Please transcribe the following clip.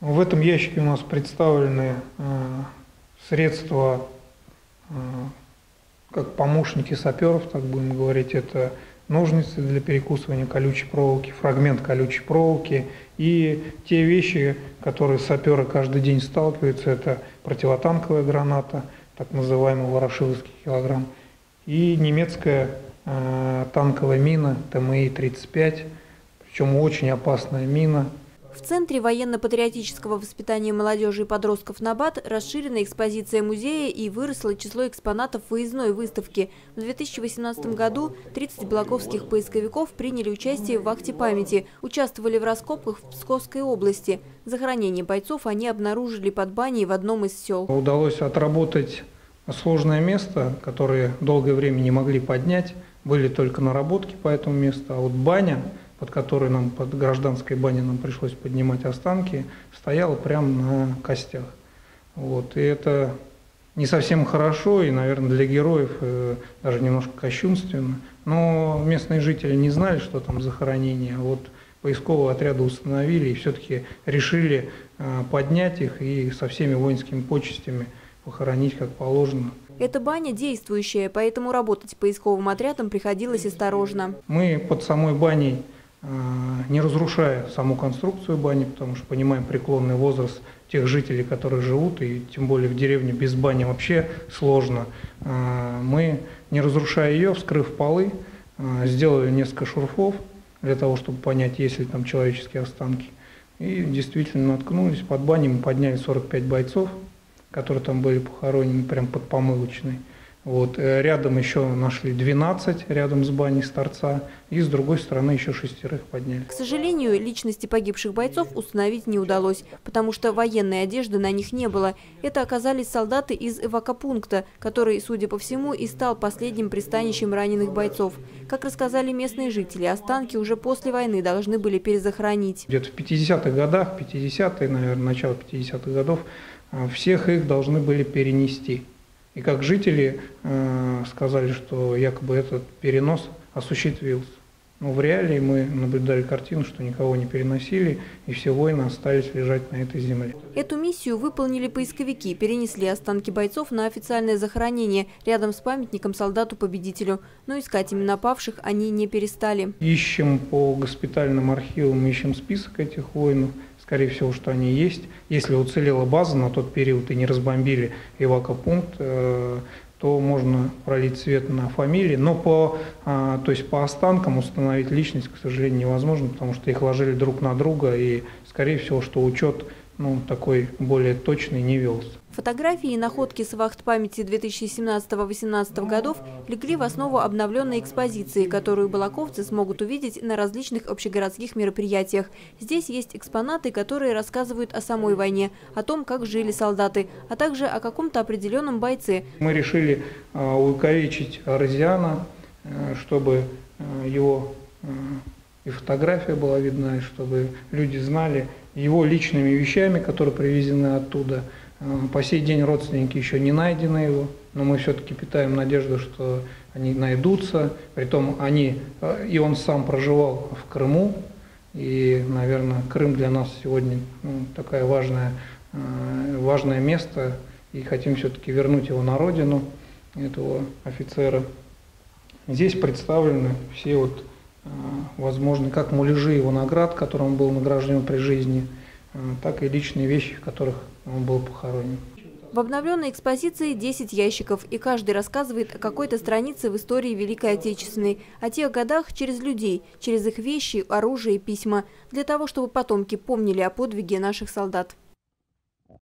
В этом ящике у нас представлены э, средства, э, как помощники саперов, так будем говорить, это ножницы для перекусывания колючей проволоки, фрагмент колючей проволоки. И те вещи, которые саперы каждый день сталкиваются, это противотанковая граната, так называемый ворошиловский килограмм, и немецкая э, танковая мина ТМИ-35, причем очень опасная мина, в Центре военно-патриотического воспитания молодежи и подростков «Набат» расширена экспозиция музея и выросло число экспонатов выездной выставки. В 2018 году 30 блоковских поисковиков приняли участие в вахте памяти, участвовали в раскопках в Псковской области. Захоронение бойцов они обнаружили под баней в одном из сел. Удалось отработать сложное место, которое долгое время не могли поднять. Были только наработки по этому месту, а вот баня – под которой нам, под гражданской баней нам пришлось поднимать останки, стояла прямо на костях. Вот. И это не совсем хорошо, и, наверное, для героев э, даже немножко кощунственно. Но местные жители не знали, что там захоронение. А вот поисковые отряды установили и все-таки решили э, поднять их и со всеми воинскими почестями похоронить как положено. Эта баня действующая, поэтому работать поисковым отрядом приходилось осторожно. Мы под самой баней не разрушая саму конструкцию бани, потому что понимаем преклонный возраст тех жителей, которые живут, и тем более в деревне без бани вообще сложно. Э, мы, не разрушая ее, вскрыв полы, э, сделали несколько шурфов для того, чтобы понять, есть ли там человеческие останки. И действительно наткнулись под баней, мы подняли 45 бойцов, которые там были похоронены прямо под помылочной. Вот. Э, рядом еще нашли 12, рядом с баней с торца, и с другой стороны еще шестерых подняли. К сожалению, личности погибших бойцов установить не удалось, потому что военной одежды на них не было. Это оказались солдаты из эвакопункта, который, судя по всему, и стал последним пристанищем раненых бойцов. Как рассказали местные жители, останки уже после войны должны были перезахоронить. Где-то в 50-х годах, 50-е, наверное, начало 50-х годов, э, всех их должны были перенести. И как жители э, сказали, что якобы этот перенос осуществился. Но в реалии мы наблюдали картину, что никого не переносили, и все воины остались лежать на этой земле. Эту миссию выполнили поисковики, перенесли останки бойцов на официальное захоронение рядом с памятником солдату-победителю. Но искать именно павших они не перестали. Ищем по госпитальным архивам, ищем список этих воинов скорее всего, что они есть. Если уцелела база на тот период и не разбомбили эвакопункт, э, то можно пролить свет на фамилии, но по, а, то есть по останкам установить личность, к сожалению, невозможно, потому что их ложили друг на друга, и, скорее всего, что учет ну, такой более точный не велся. Фотографии и находки с вахт памяти 2017-18 годов легли в основу обновленной экспозиции, которую балаковцы смогут увидеть на различных общегородских мероприятиях. Здесь есть экспонаты, которые рассказывают о самой войне, о том, как жили солдаты, а также о каком-то определенном бойце. Мы решили а, увековечить Розиана, э, чтобы э, его э, и фотография была видна, и чтобы люди знали его личными вещами, которые привезены оттуда – Э, по сей день родственники еще не найдены его, но мы все-таки питаем надежду, что они найдутся. Притом они, э, и он сам проживал в Крыму, и, наверное, Крым для нас сегодня ну, такое важное, э, важное место, и хотим все-таки вернуть его на родину, этого офицера. Здесь представлены все вот возможные, как муляжи его наград, которым он был награжден при жизни, так и личные вещи, в которых он был похоронен. В обновленной экспозиции 10 ящиков, и каждый рассказывает о какой-то странице в истории Великой Отечественной, о тех годах через людей, через их вещи, оружие и письма, для того, чтобы потомки помнили о подвиге наших солдат.